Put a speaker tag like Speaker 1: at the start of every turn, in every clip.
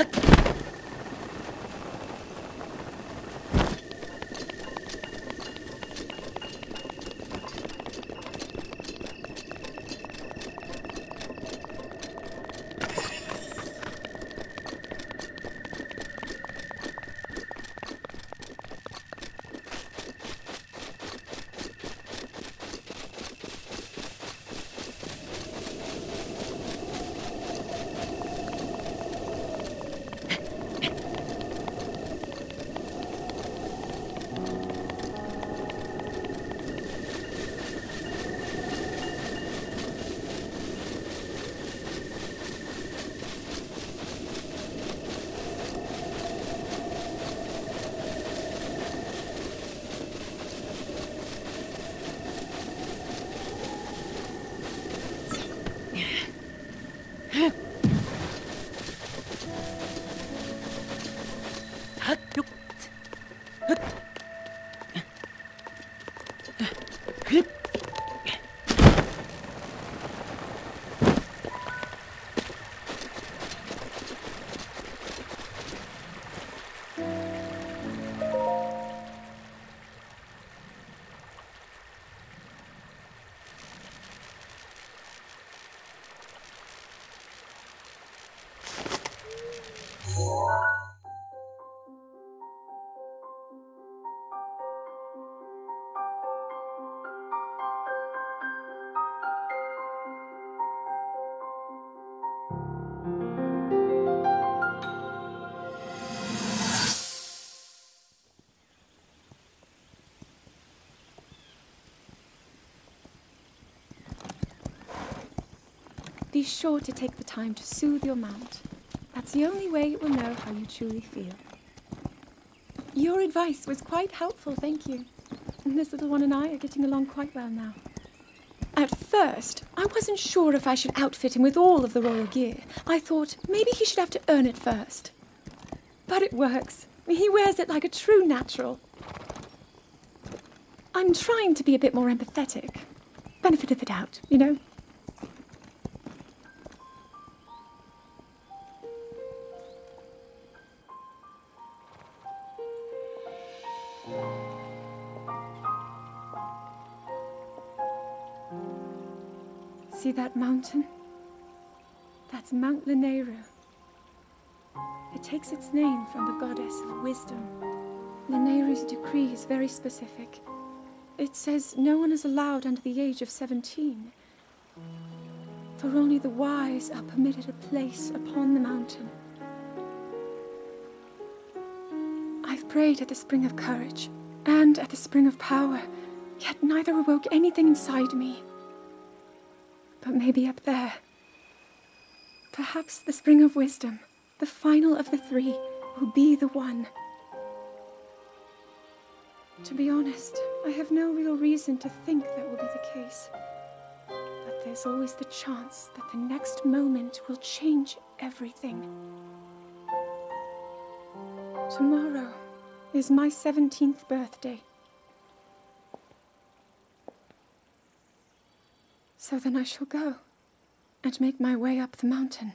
Speaker 1: Huh? Be sure to take the time to soothe your mount. That's the only way it will know how you truly feel. Your advice was quite helpful, thank you. And this little one and I are getting along quite well now. At first, I wasn't sure if I should outfit him with all of the royal gear. I thought maybe he should have to earn it first. But it works. He wears it like a true natural. I'm trying to be a bit more empathetic. Benefit of the doubt, you know? See that mountain? That's Mount Lanayru. It takes its name from the goddess of wisdom. Lanayru's decree is very specific. It says no one is allowed under the age of 17. For only the wise are permitted a place upon the mountain. I've prayed at the spring of courage and at the spring of power, yet neither awoke anything inside me. But maybe up there. Perhaps the spring of wisdom, the final of the three, will be the one. To be honest, I have no real reason to think that will be the case. But there's always the chance that the next moment will change everything. Tomorrow is my 17th birthday. So then I shall go and make my way up the mountain.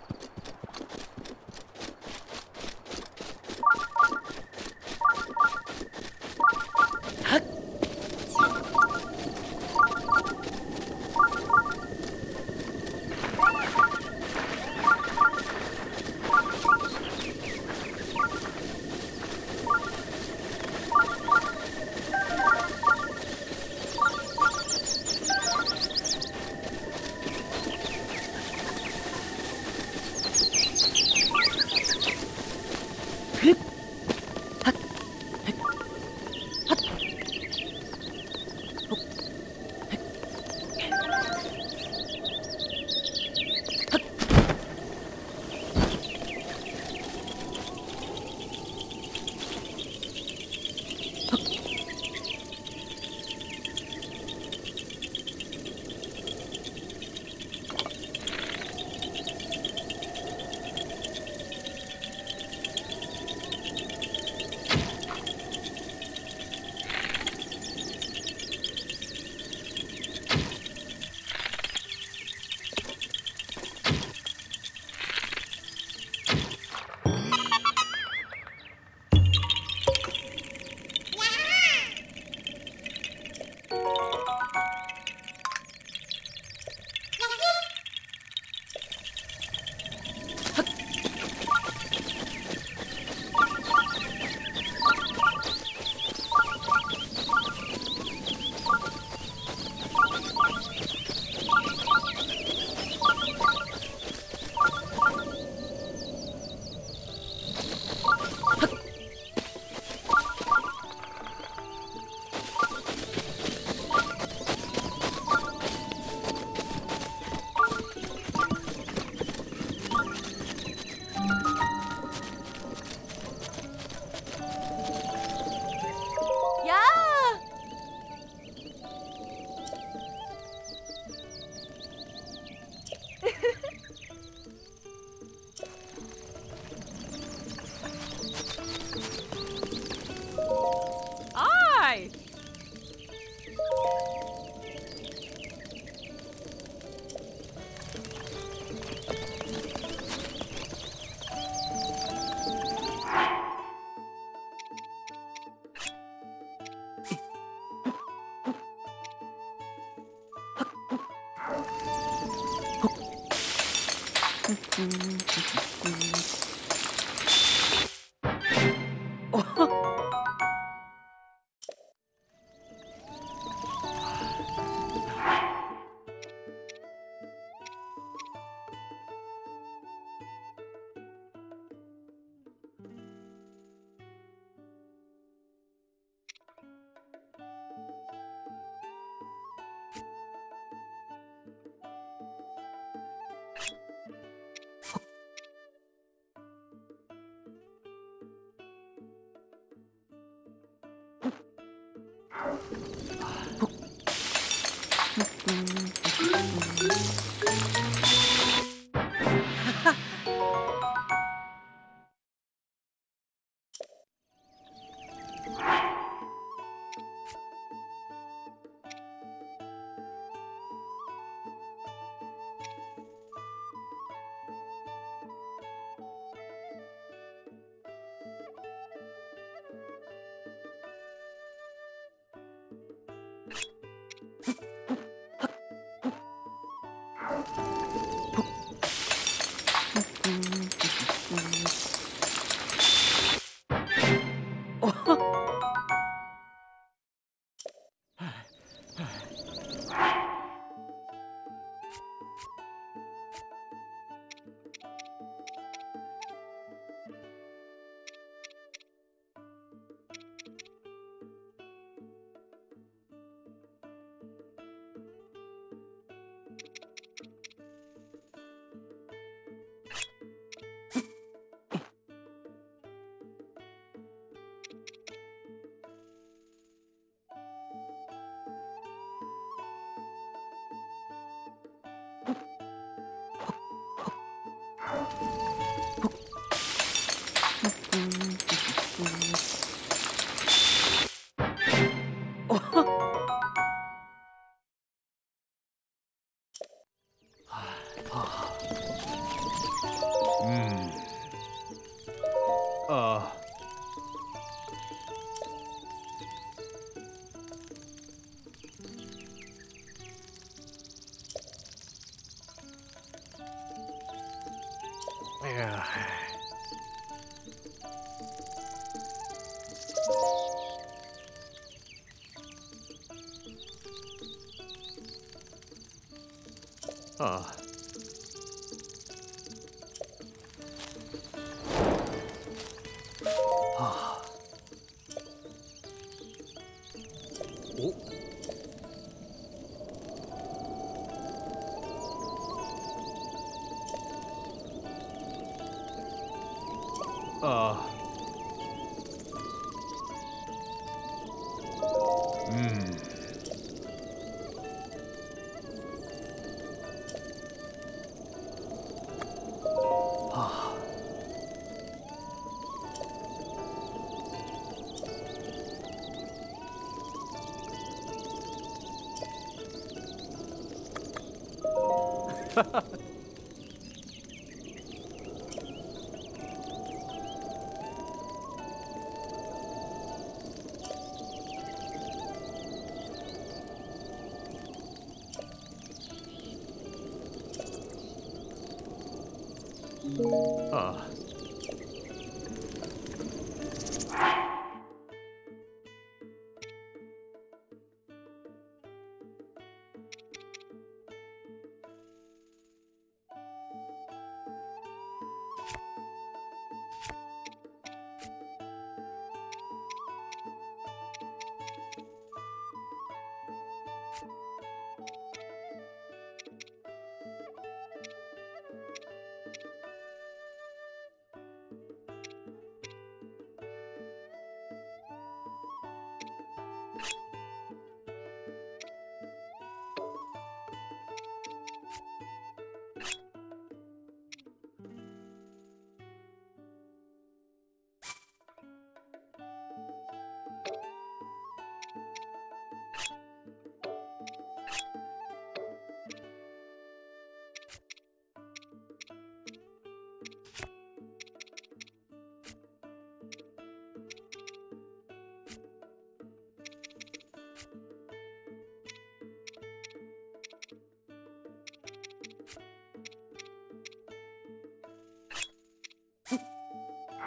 Speaker 2: 哈 哈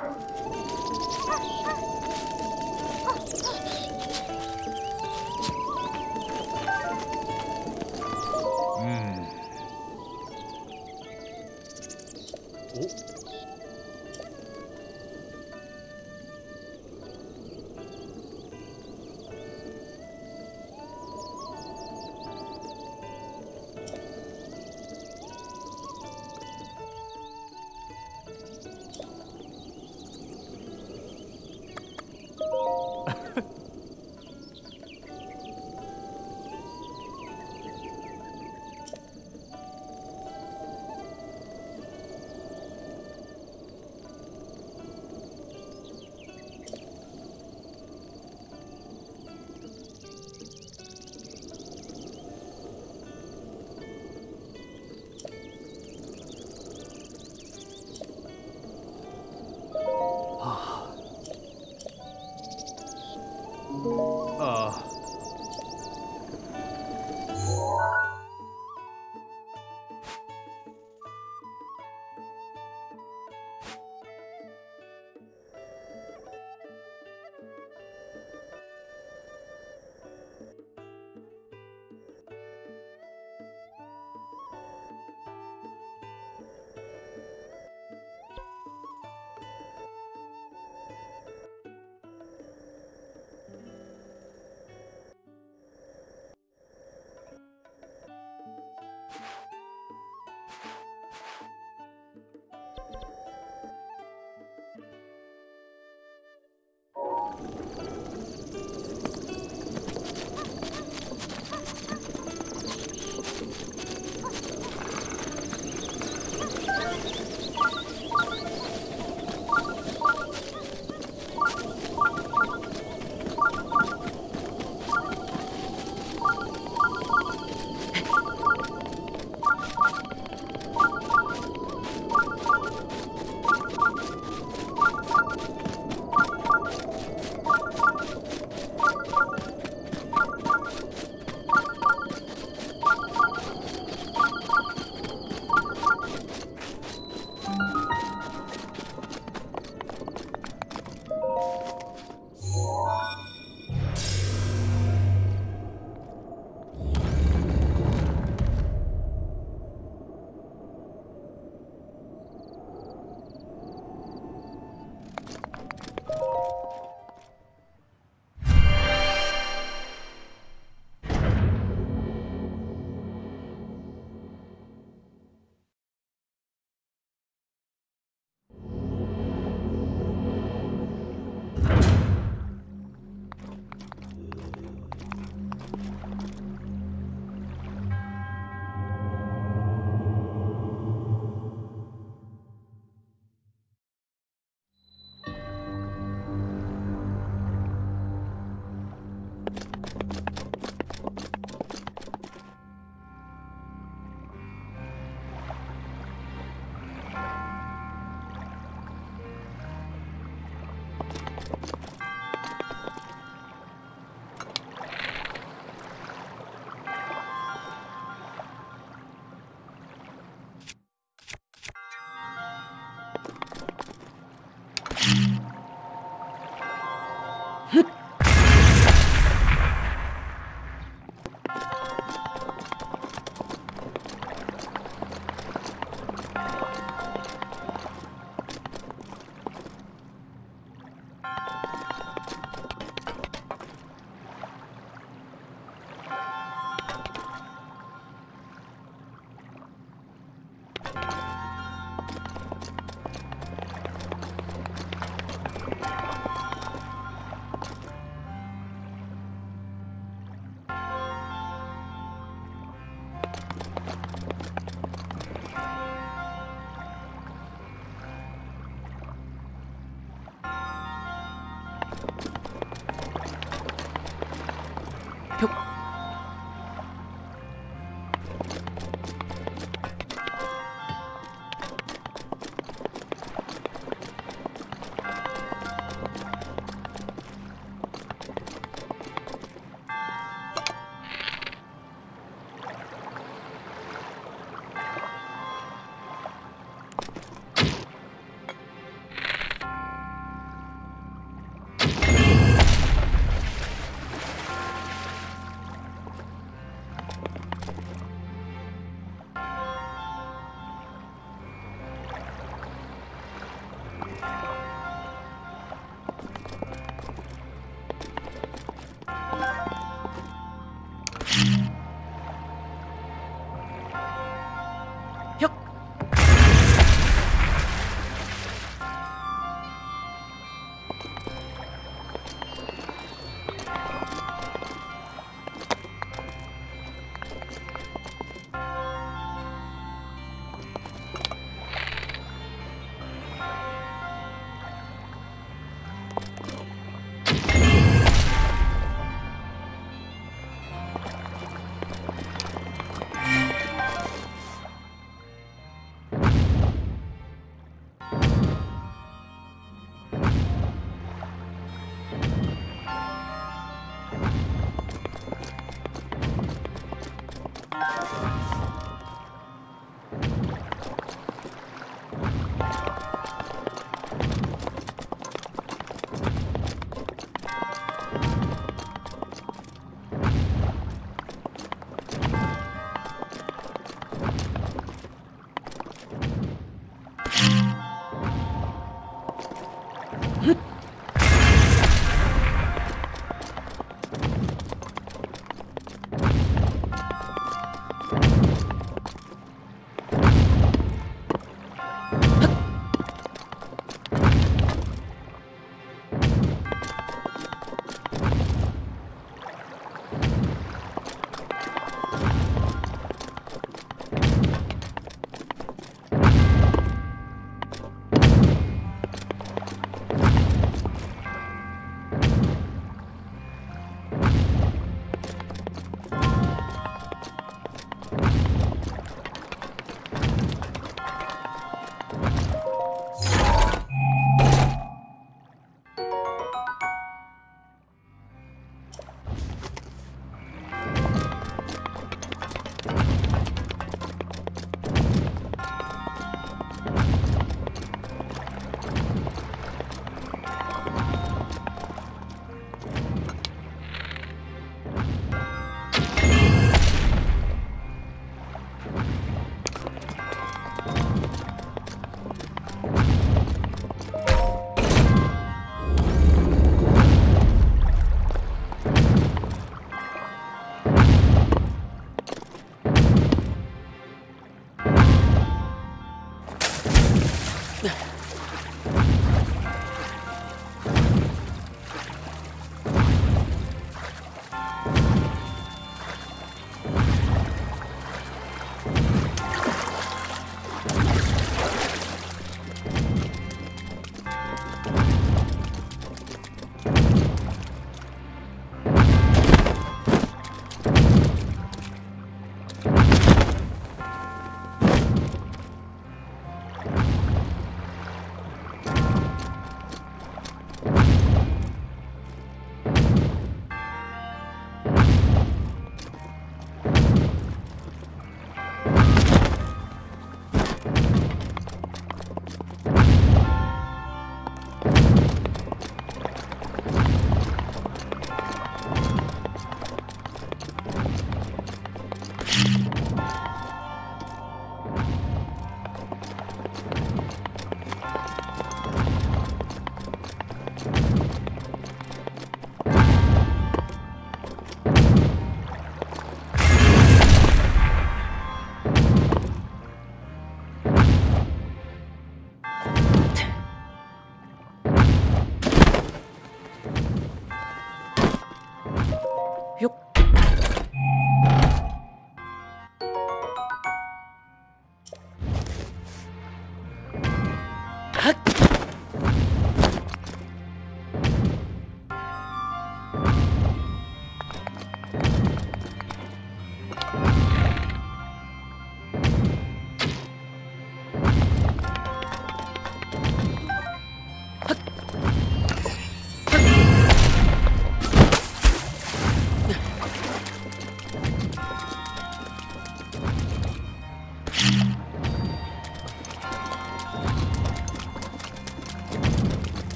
Speaker 2: Ha, ha, ha.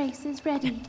Speaker 3: Grace is ready.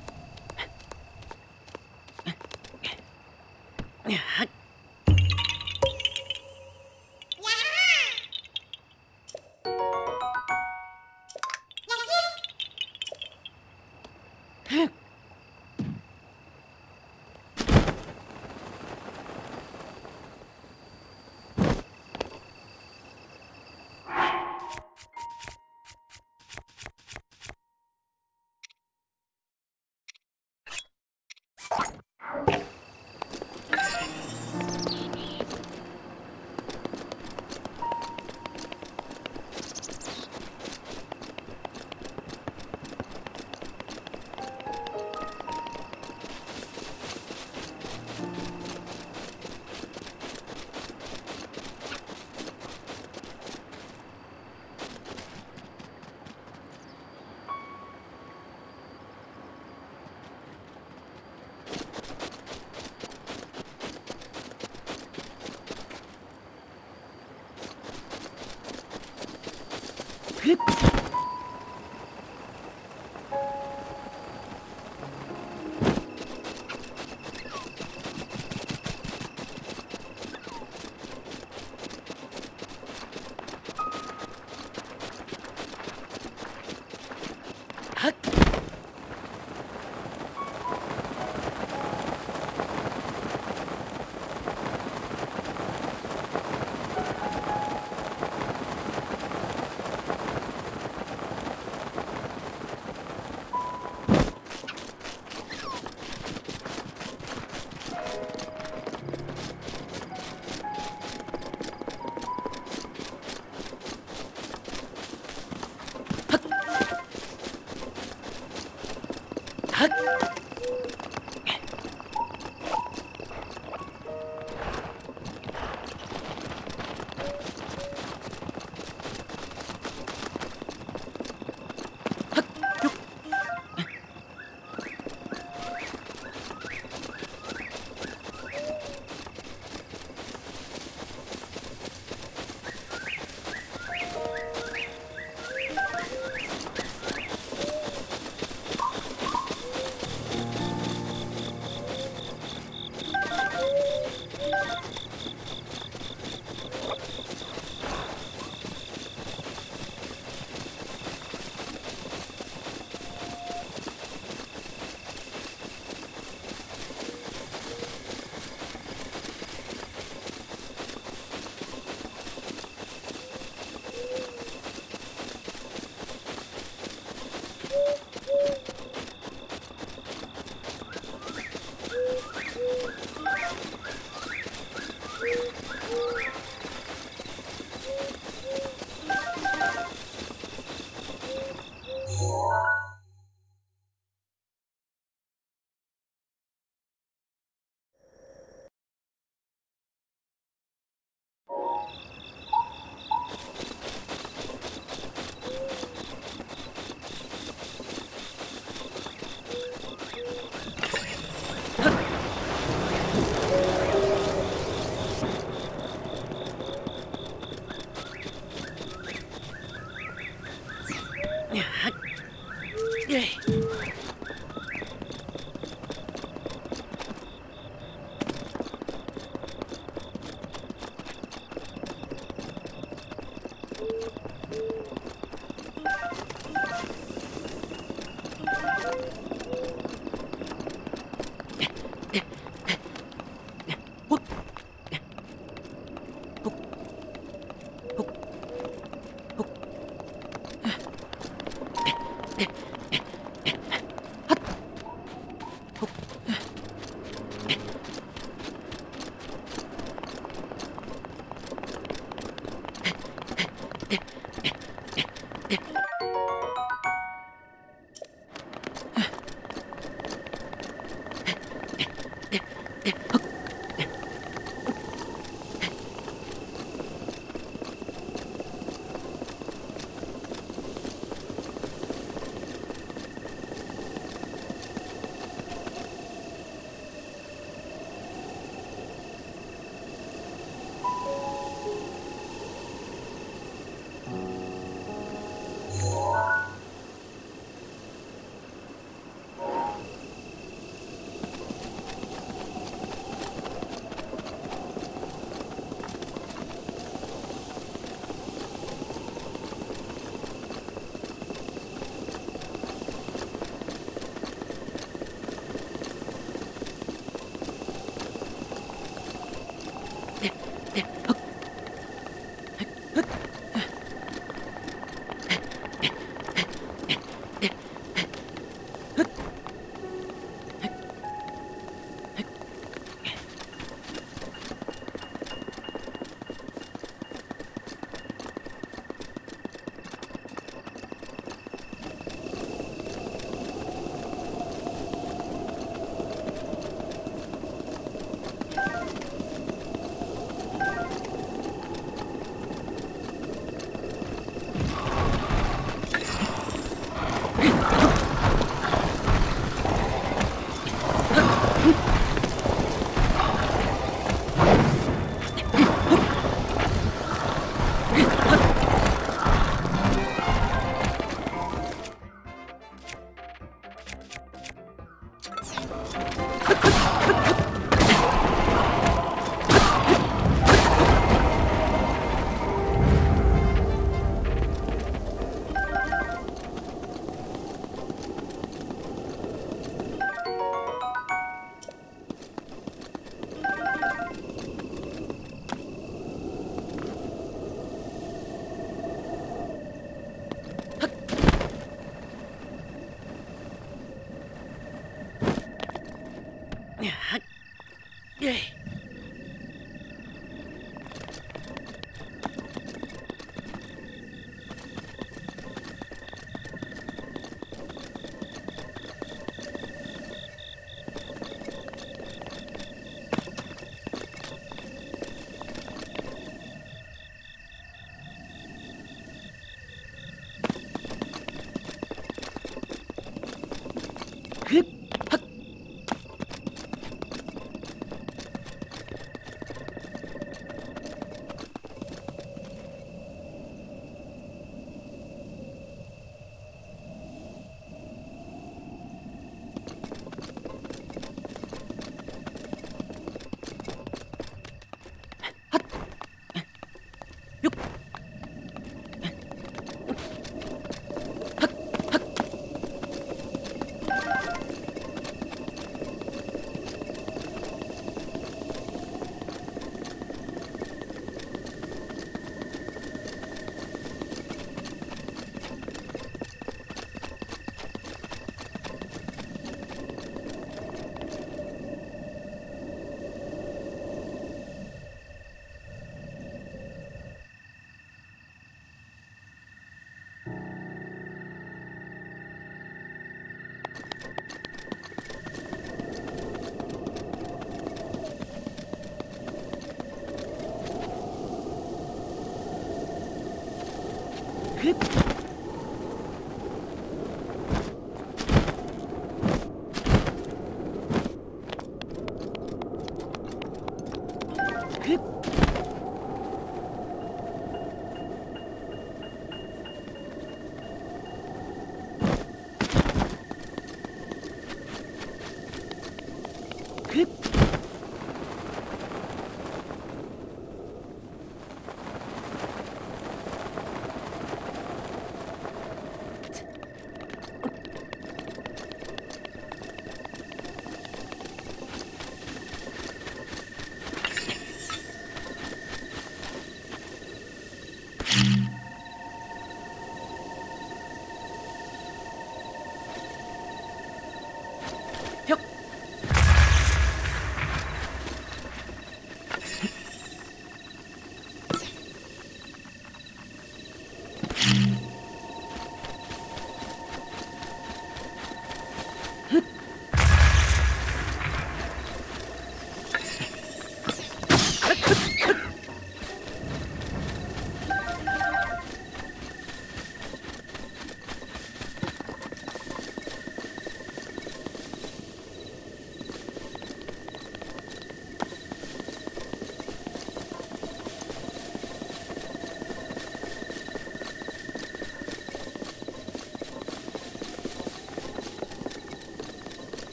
Speaker 3: グッ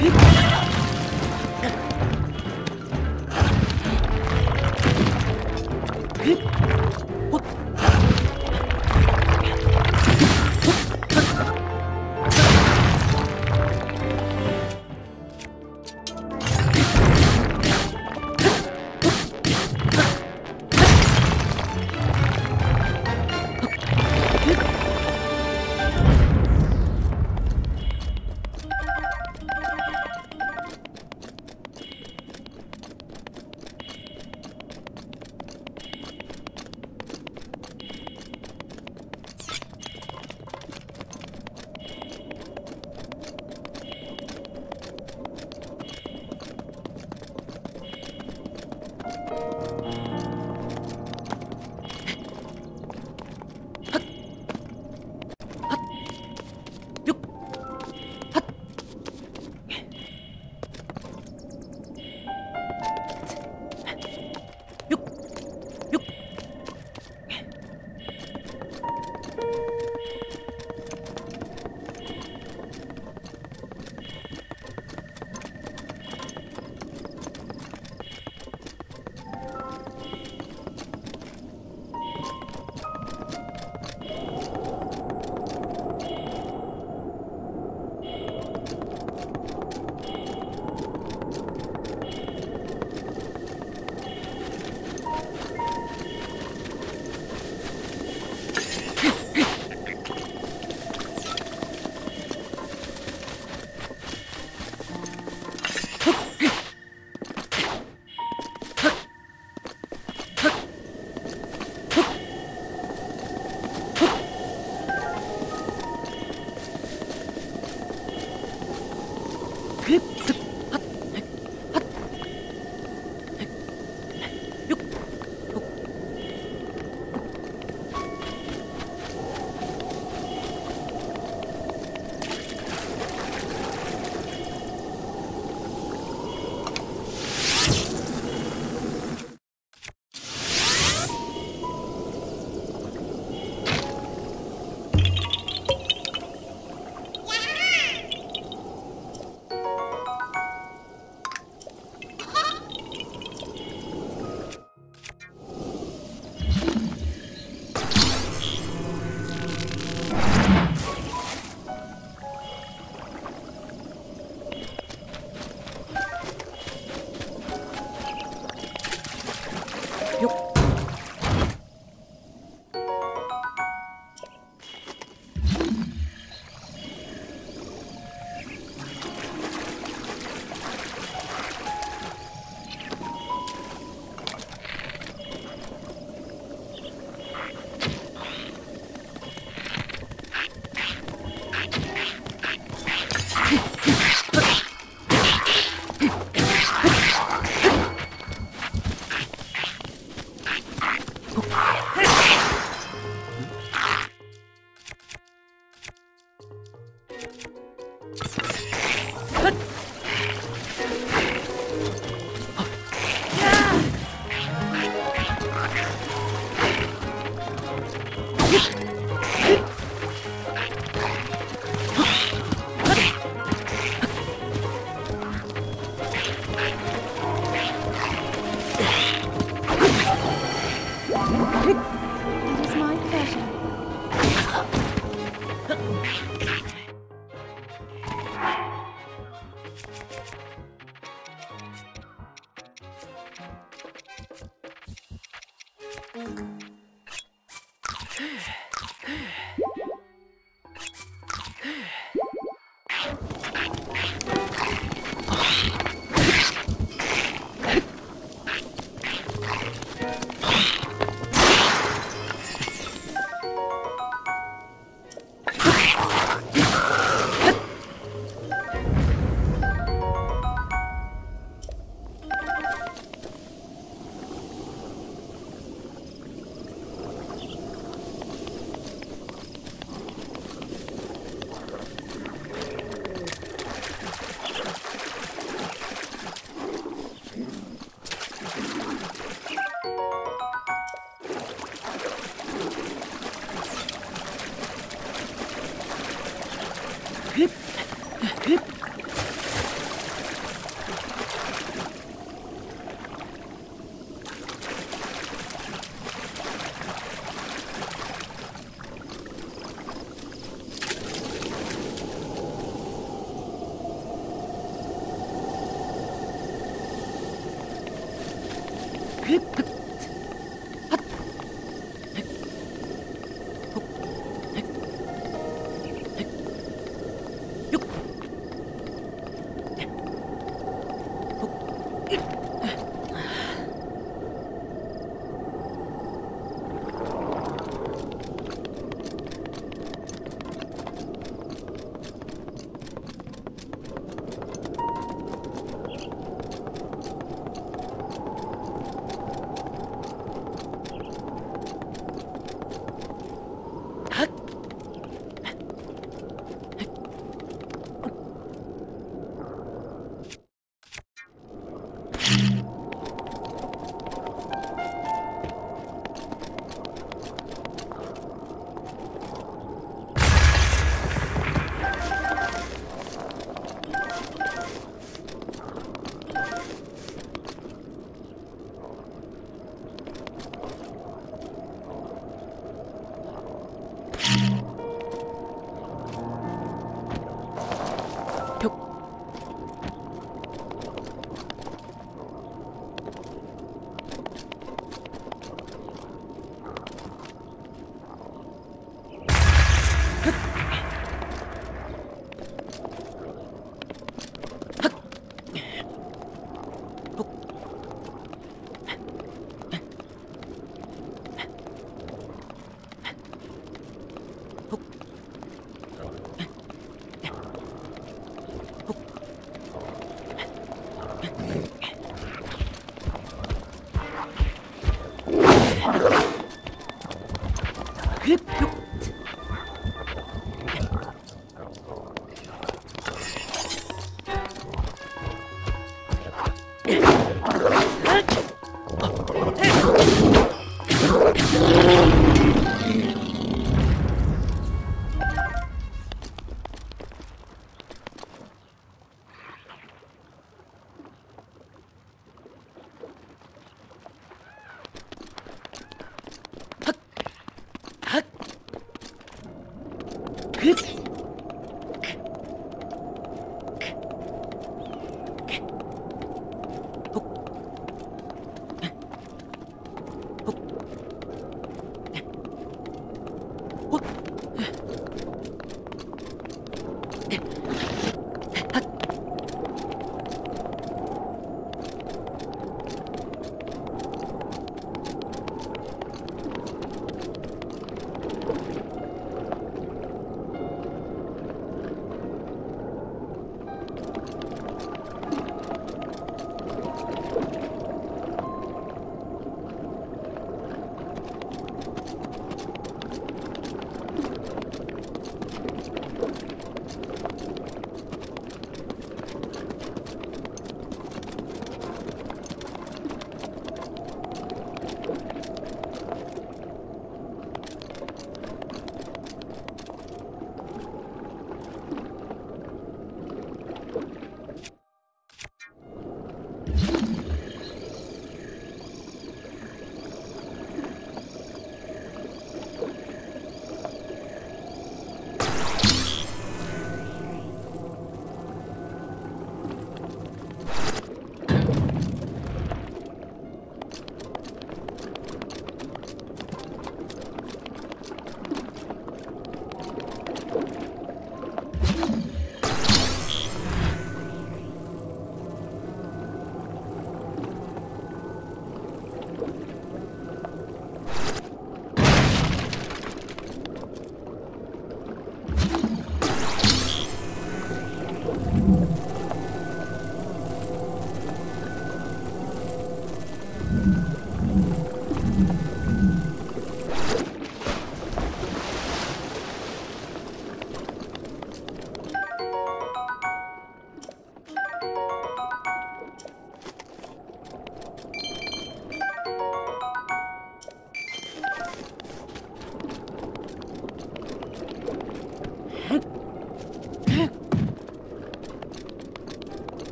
Speaker 3: Huh?